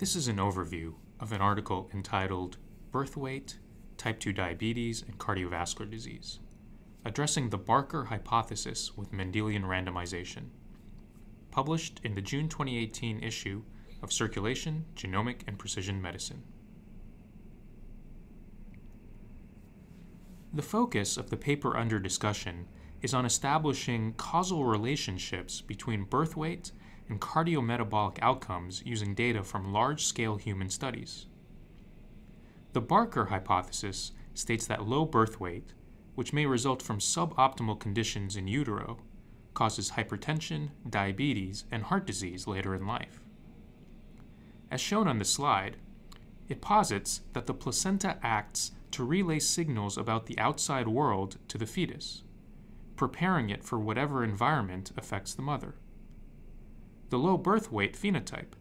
This is an overview of an article entitled Birth Weight, Type 2 Diabetes, and Cardiovascular Disease, addressing the Barker hypothesis with Mendelian randomization, published in the June 2018 issue of Circulation, Genomic, and Precision Medicine. The focus of the paper under discussion is on establishing causal relationships between birth weight and cardiometabolic outcomes using data from large scale human studies. The Barker hypothesis states that low birth weight, which may result from suboptimal conditions in utero, causes hypertension, diabetes, and heart disease later in life. As shown on the slide, it posits that the placenta acts to relay signals about the outside world to the fetus, preparing it for whatever environment affects the mother. The low birth weight phenotype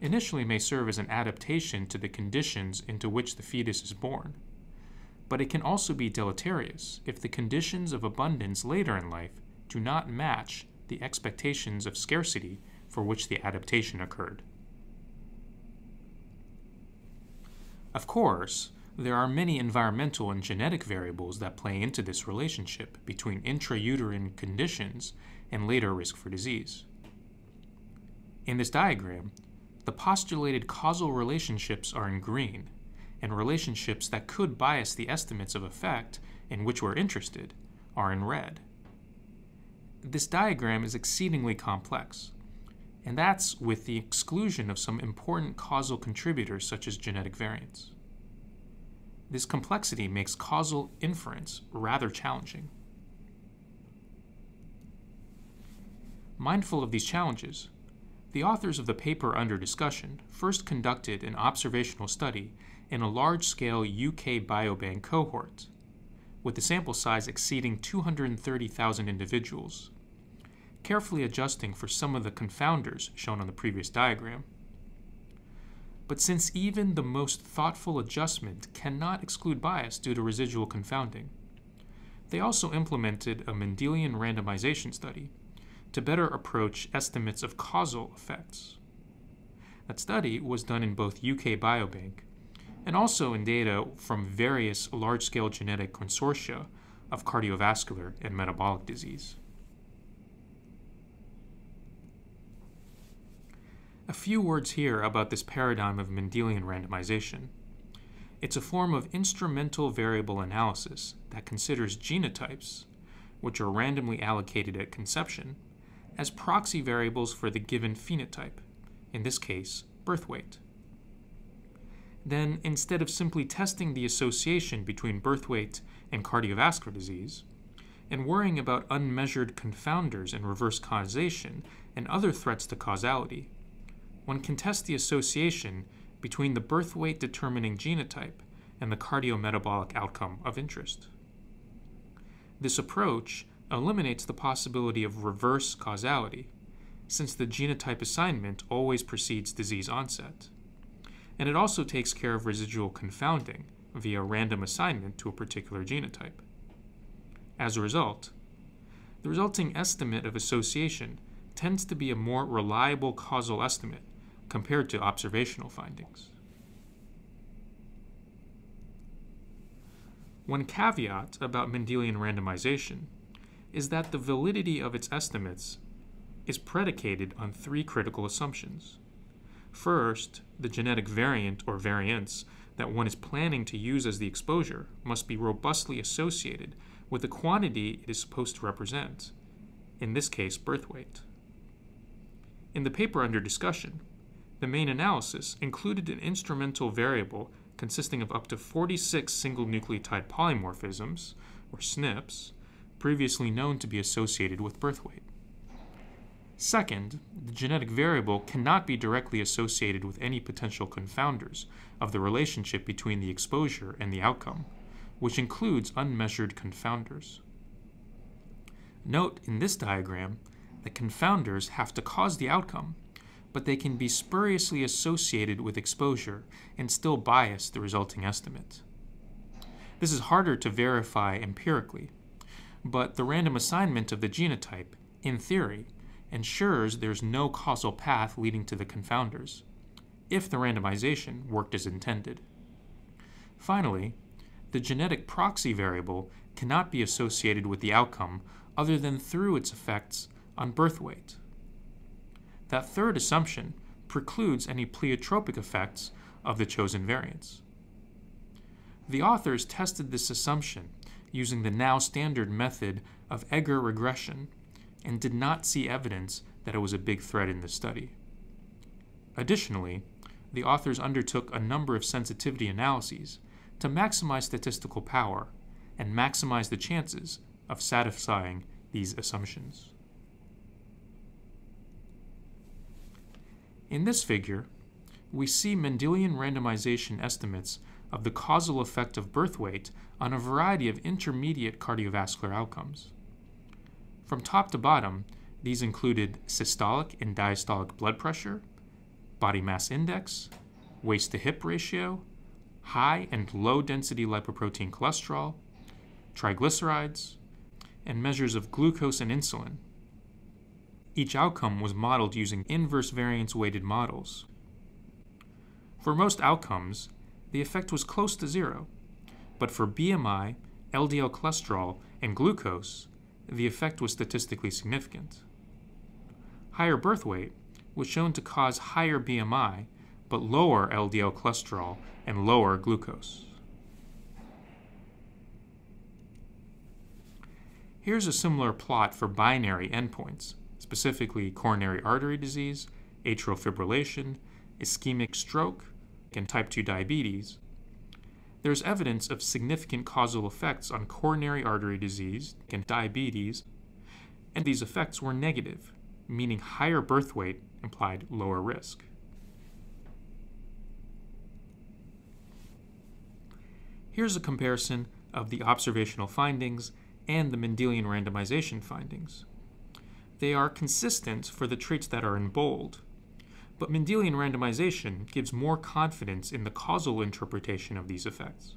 initially may serve as an adaptation to the conditions into which the fetus is born, but it can also be deleterious if the conditions of abundance later in life do not match the expectations of scarcity for which the adaptation occurred. Of course, there are many environmental and genetic variables that play into this relationship between intrauterine conditions and later risk for disease. In this diagram, the postulated causal relationships are in green, and relationships that could bias the estimates of effect in which we're interested are in red. This diagram is exceedingly complex, and that's with the exclusion of some important causal contributors such as genetic variants. This complexity makes causal inference rather challenging. Mindful of these challenges, the authors of the paper under discussion first conducted an observational study in a large scale UK biobank cohort, with the sample size exceeding 230,000 individuals, carefully adjusting for some of the confounders shown on the previous diagram. But since even the most thoughtful adjustment cannot exclude bias due to residual confounding, they also implemented a Mendelian randomization study to better approach estimates of causal effects. That study was done in both UK Biobank and also in data from various large scale genetic consortia of cardiovascular and metabolic disease. A few words here about this paradigm of Mendelian randomization. It's a form of instrumental variable analysis that considers genotypes, which are randomly allocated at conception, as proxy variables for the given phenotype, in this case, birth weight. Then, instead of simply testing the association between birth weight and cardiovascular disease, and worrying about unmeasured confounders and reverse causation and other threats to causality, one can test the association between the birth weight determining genotype and the cardiometabolic outcome of interest. This approach eliminates the possibility of reverse causality, since the genotype assignment always precedes disease onset. And it also takes care of residual confounding via random assignment to a particular genotype. As a result, the resulting estimate of association tends to be a more reliable causal estimate compared to observational findings. One caveat about Mendelian randomization is that the validity of its estimates is predicated on three critical assumptions. First, the genetic variant or variants that one is planning to use as the exposure must be robustly associated with the quantity it is supposed to represent, in this case, birth weight. In the paper under discussion, the main analysis included an instrumental variable consisting of up to 46 single nucleotide polymorphisms, or SNPs, previously known to be associated with birth weight. Second, the genetic variable cannot be directly associated with any potential confounders of the relationship between the exposure and the outcome, which includes unmeasured confounders. Note in this diagram that confounders have to cause the outcome, but they can be spuriously associated with exposure and still bias the resulting estimate. This is harder to verify empirically, but the random assignment of the genotype, in theory, ensures there's no causal path leading to the confounders, if the randomization worked as intended. Finally, the genetic proxy variable cannot be associated with the outcome other than through its effects on birth weight. That third assumption precludes any pleiotropic effects of the chosen variants. The authors tested this assumption using the now standard method of Egger regression and did not see evidence that it was a big threat in the study. Additionally, the authors undertook a number of sensitivity analyses to maximize statistical power and maximize the chances of satisfying these assumptions. In this figure, we see Mendelian randomization estimates of the causal effect of birth weight on a variety of intermediate cardiovascular outcomes. From top to bottom, these included systolic and diastolic blood pressure, body mass index, waist to hip ratio, high and low density lipoprotein cholesterol, triglycerides, and measures of glucose and insulin. Each outcome was modeled using inverse variance weighted models. For most outcomes, the effect was close to zero, but for BMI, LDL cholesterol, and glucose, the effect was statistically significant. Higher birth weight was shown to cause higher BMI, but lower LDL cholesterol and lower glucose. Here's a similar plot for binary endpoints, specifically coronary artery disease, atrial fibrillation, ischemic stroke, and type 2 diabetes. There's evidence of significant causal effects on coronary artery disease and diabetes, and these effects were negative, meaning higher birth weight implied lower risk. Here's a comparison of the observational findings and the Mendelian randomization findings. They are consistent for the traits that are in bold, but Mendelian randomization gives more confidence in the causal interpretation of these effects.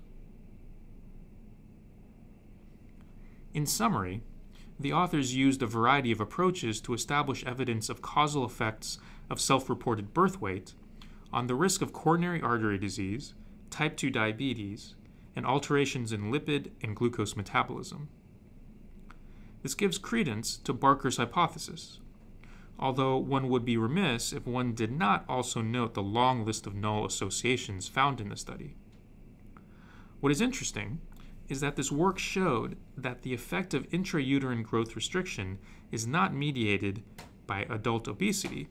In summary, the authors used a variety of approaches to establish evidence of causal effects of self reported birth weight on the risk of coronary artery disease, type 2 diabetes, and alterations in lipid and glucose metabolism. This gives credence to Barker's hypothesis, although one would be remiss if one did not also note the long list of null associations found in the study. What is interesting is that this work showed that the effect of intrauterine growth restriction is not mediated by adult obesity,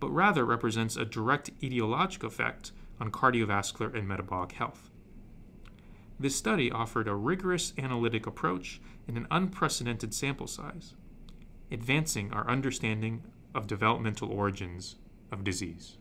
but rather represents a direct etiologic effect on cardiovascular and metabolic health. This study offered a rigorous analytic approach in an unprecedented sample size, advancing our understanding of developmental origins of disease.